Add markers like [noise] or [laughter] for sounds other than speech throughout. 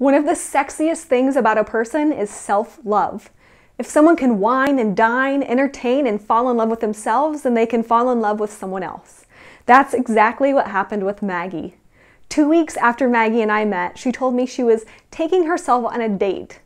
One of the sexiest things about a person is self love. If someone can wine and dine, entertain, and fall in love with themselves, then they can fall in love with someone else. That's exactly what happened with Maggie. Two weeks after Maggie and I met, she told me she was taking herself on a date.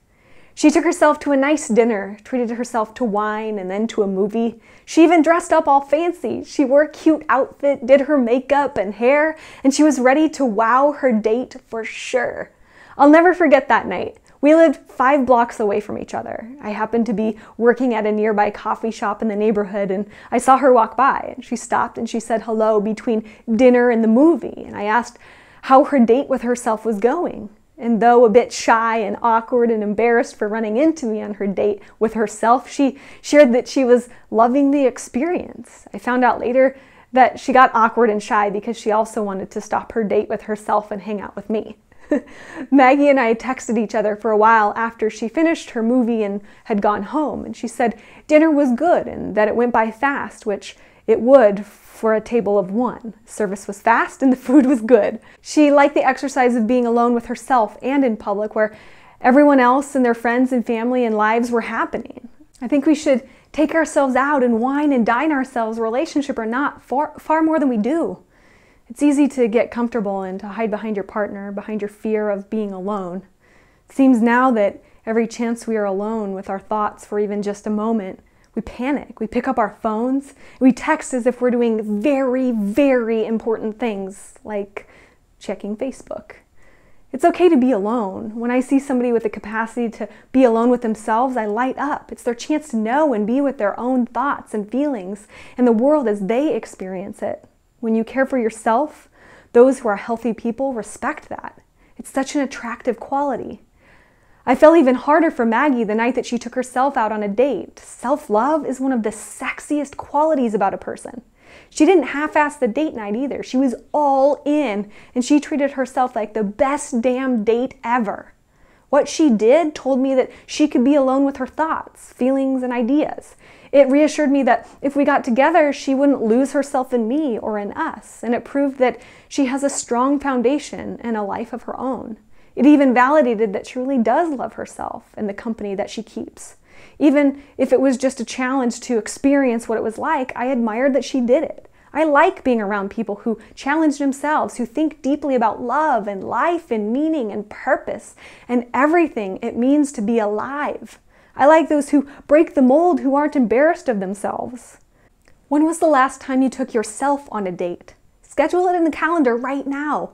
She took herself to a nice dinner, treated herself to wine and then to a movie. She even dressed up all fancy. She wore a cute outfit, did her makeup and hair, and she was ready to wow her date for sure. I'll never forget that night. We lived five blocks away from each other. I happened to be working at a nearby coffee shop in the neighborhood and I saw her walk by and she stopped and she said hello between dinner and the movie. And I asked how her date with herself was going. And though a bit shy and awkward and embarrassed for running into me on her date with herself, she shared that she was loving the experience. I found out later that she got awkward and shy because she also wanted to stop her date with herself and hang out with me. [laughs] Maggie and I texted each other for a while after she finished her movie and had gone home, and she said dinner was good and that it went by fast, which it would for a table of one. Service was fast and the food was good. She liked the exercise of being alone with herself and in public where everyone else and their friends and family and lives were happening. I think we should take ourselves out and wine and dine ourselves, relationship or not, far, far more than we do. It's easy to get comfortable and to hide behind your partner, behind your fear of being alone. It seems now that every chance we are alone with our thoughts for even just a moment, we panic. We pick up our phones. We text as if we're doing very, very important things like checking Facebook. It's okay to be alone. When I see somebody with the capacity to be alone with themselves, I light up. It's their chance to know and be with their own thoughts and feelings and the world as they experience it. When you care for yourself, those who are healthy people respect that. It's such an attractive quality. I fell even harder for Maggie the night that she took herself out on a date. Self love is one of the sexiest qualities about a person. She didn't half ass the date night either. She was all in and she treated herself like the best damn date ever. What she did told me that she could be alone with her thoughts, feelings, and ideas. It reassured me that if we got together, she wouldn't lose herself in me or in us. And it proved that she has a strong foundation and a life of her own. It even validated that she really does love herself and the company that she keeps. Even if it was just a challenge to experience what it was like, I admired that she did it. I like being around people who challenge themselves, who think deeply about love and life and meaning and purpose and everything it means to be alive. I like those who break the mold, who aren't embarrassed of themselves. When was the last time you took yourself on a date? Schedule it in the calendar right now.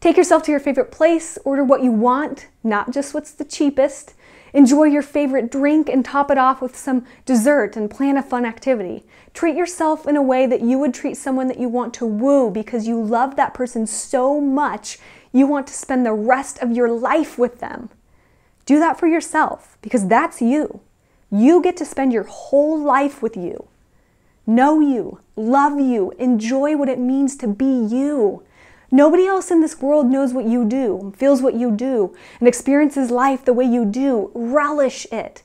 Take yourself to your favorite place, order what you want, not just what's the cheapest. Enjoy your favorite drink and top it off with some dessert and plan a fun activity. Treat yourself in a way that you would treat someone that you want to woo because you love that person so much you want to spend the rest of your life with them. Do that for yourself because that's you. You get to spend your whole life with you. Know you, love you, enjoy what it means to be you. Nobody else in this world knows what you do, feels what you do, and experiences life the way you do. Relish it.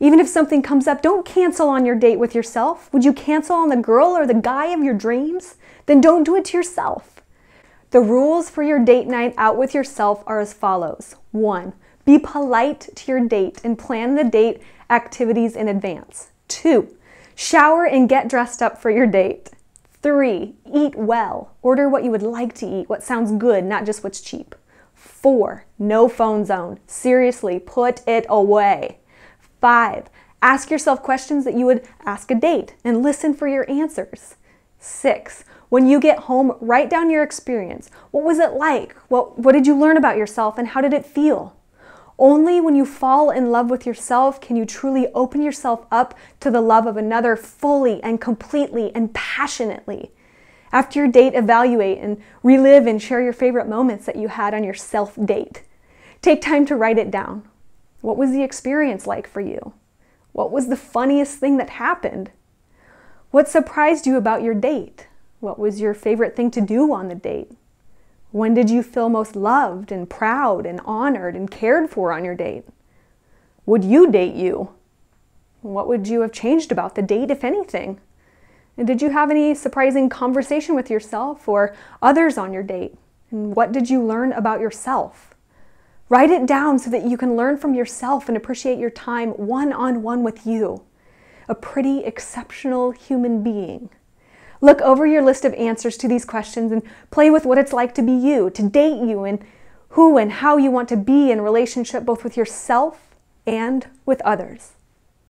Even if something comes up, don't cancel on your date with yourself. Would you cancel on the girl or the guy of your dreams? Then don't do it to yourself. The rules for your date night out with yourself are as follows 1. Be polite to your date and plan the date activities in advance. 2. Shower and get dressed up for your date. Three, eat well. Order what you would like to eat, what sounds good, not just what's cheap. Four, no phone zone. Seriously, put it away. Five, ask yourself questions that you would ask a date and listen for your answers. Six, when you get home, write down your experience. What was it like? What, what did you learn about yourself and how did it feel? Only when you fall in love with yourself can you truly open yourself up to the love of another fully and completely and passionately. After your date, evaluate and relive and share your favorite moments that you had on your self date. Take time to write it down. What was the experience like for you? What was the funniest thing that happened? What surprised you about your date? What was your favorite thing to do on the date? When did you feel most loved and proud and honored and cared for on your date? Would you date you? What would you have changed about the date, if anything? And did you have any surprising conversation with yourself or others on your date? And what did you learn about yourself? Write it down so that you can learn from yourself and appreciate your time one on one with you, a pretty exceptional human being. Look over your list of answers to these questions and play with what it's like to be you, to date you, and who and how you want to be in relationship both with yourself and with others.